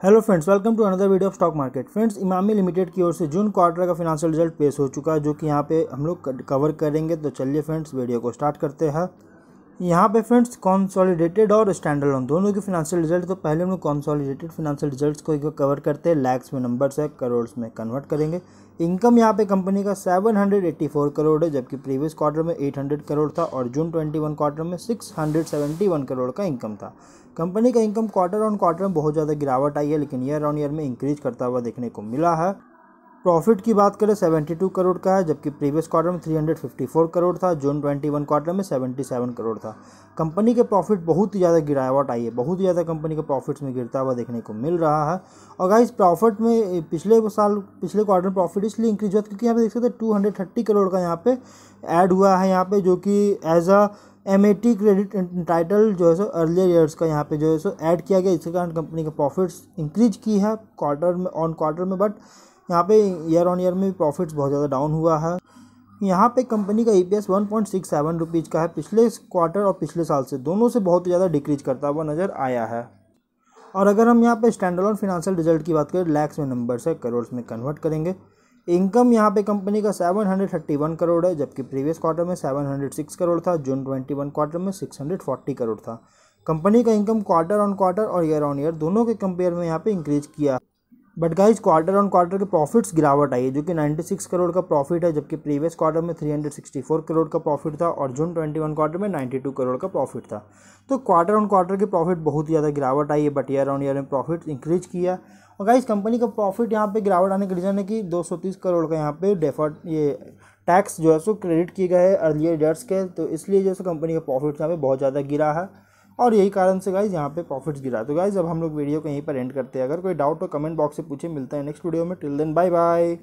Hello friends welcome to another video of stock market friends Emami limited की ओर से June quarter का financial result पेश हो चुका है, जो कि यहाँ पे हम लोग कवर करेंगे। तो चलिए फ्रेंड्स वीडियो को स्टार्ट करते हैं। यहाँ पे फ्रेंड्स कॉन्सॉलिडेटेड और स्टैंडर्ड लोन दोनों के फिनेंशियल रिज़ल्ट तो पहले हम लोग कॉन्सॉलिडेटेड फिनेंशियल रिजल्ट्स को कवर करते हैं। लैक्स में नंबर्स है करोड़ में कन्वर्ट करेंगे। इनकम यहाँ पे कंपनी का 784 करोड़ है, जबकि प्रीवियस क्वार्टर में 800 करोड़ था और जून 21 क्वार्टर में 671 करोड़ का इनकम था। कंपनी का इनकम क्वार्टर ऑन क्वार्टर में बहुत ज़्यादा गिरावट आई है, लेकिन ईयर ऑन ईयर में इंक्रीज करता हुआ देखने को मिला है। प्रॉफिट की बात करें 72 करोड़ का है, जबकि प्रीवियस क्वार्टर में 354 करोड़ था, जून 21 क्वार्टर में 77 करोड़ था। कंपनी के प्रॉफिट बहुत ही ज़्यादा गिरावट आई है, बहुत ही ज़्यादा कंपनी के प्रॉफिट्स में गिरता हुआ देखने को मिल रहा है। और गाइस प्रॉफिट में, पिछले साल, पिछले क्वार्टर में प्रॉफिट इसलिए इंक्रीज हुआ क्योंकि यहाँ पे देख सकते हैं टू करोड़ का यहाँ पे ऐड हुआ है यहाँ पे, जो कि as a M A T credit title जो है सो अर्लियर ईयर्स का यहाँ पे जो है सो ऐड किया गया। इसके कारण कंपनी के प्रॉफिट्स इंक्रीज की है क्वार्टर में ऑन क्वार्टर में बट यहाँ पे ईयर ऑन ईयर में भी प्रॉफिट्स बहुत ज़्यादा डाउन हुआ है। यहाँ पे कंपनी का E P S one point six seven rupees का है। पिछले क्वार्टर और पिछले साल से दोनों से बहुत ज़्यादा डिक्रीज करता हुआ नज़र आया है। और अगर हम यहाँ पे स्टैंडर्ड ऑन फिनेंशियल रिज़ल्ट की बात करें लैक्स में नंबर से करोड़ में कन्वर्ट करेंगे। इनकम यहाँ पे कंपनी का 731 करोड़ है, जबकि प्रीवियस क्वार्टर में 706 करोड़ था जून 21 क्वार्टर में 640 करोड़ था। कंपनी का इनकम क्वार्टर ऑन क्वार्टर और ईयर ऑन ईयर दोनों के कंपेयर में यहाँ पे इंक्रीज किया। But guys quarter on quarter के प्रॉफिट्स गिरावट आई है, जो कि 96 करोड़ का प्रॉफिट है, जबकि प्रीवियस क्वार्टर में 364 करोड़ का प्रॉफिट था और जून 21 क्वार्टर में 92 करोड़ का प्रॉफिट था। तो क्वार्टर ऑन क्वार्टर के प्रॉफिट बहुत ही ज़्यादा गिरावट आई है बट ईयर ऑन ईयर में प्रॉफिट इंक्रीज किया। और गाइज़ कंपनी का प्रॉफिट यहाँ पे गिरावट आने का रीज़न है कि 230 करोड़ का यहाँ पे डेफर्ट ये टैक्स जो है, सो क्रेडिट किए गए अर्लियर ईयर्स के तो इसलिए जो है, सो कंपनी का प्रॉफिट यहाँ पे बहुत ज़्यादा गिरा है। और यही कारण से गाइज़ यहाँ पे प्रॉफिट्स गिरा। तो गाइज़ अब हम लोग वीडियो को यहीं पर एंड करते हैं। अगर कोई डाउट हो कमेंट बॉक्स से पूछे मिलता है नेक्स्ट वीडियो में। Till then bye bye